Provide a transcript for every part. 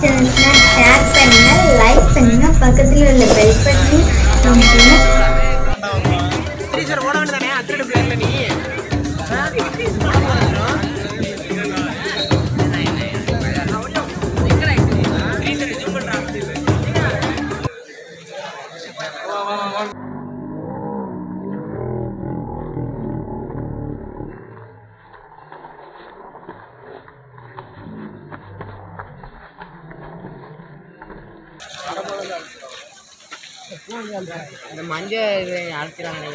பிடிச்சிருந்துச்சுன்னா ஷேர் பண்ணுங்கள் லைக் பண்ணுங்கள் பக்கத்தில் உள்ள பெல் பட்டனையும் நம்ம இந்த மஞ்சள் இது அழைச்சிடாங்க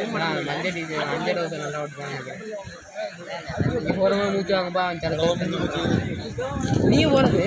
நீங்கள் மஞ்சள் டீச்சர் மஞ்சள் டோஸ் நல்லா ஓட்டுவாங்க நீ போகிறவங்க மூச்சு வாங்கப்பா அவன் நீ போகிறது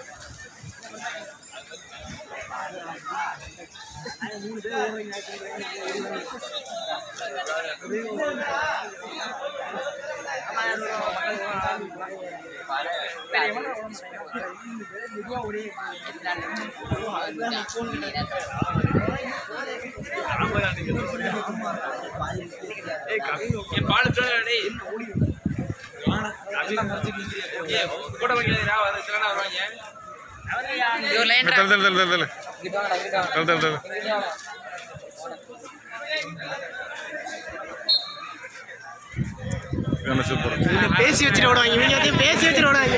தள்ளு தள்ளு தள்ளு என்ன சூப்பர் பேசி வச்சுட்டு ஓடுவாங்க இவங்க வந்து பேசி வச்சுட்டு விடுவாங்க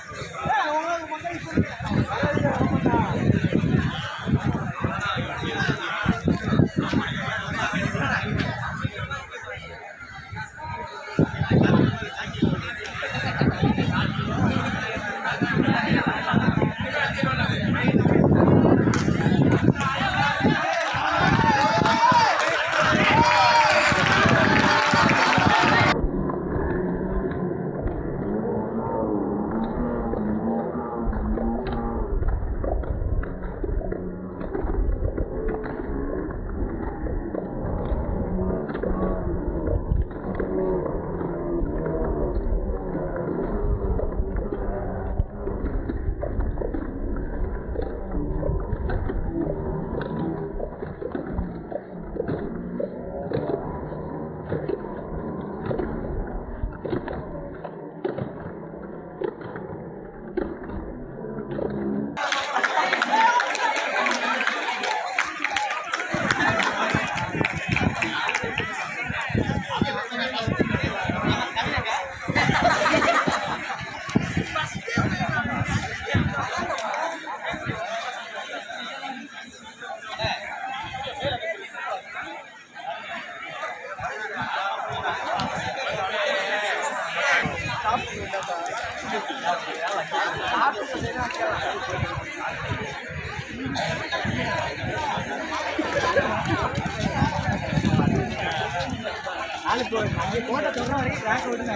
கோட்டை சொல்ற வரைக்கும் ட்ராக் விடுங்க.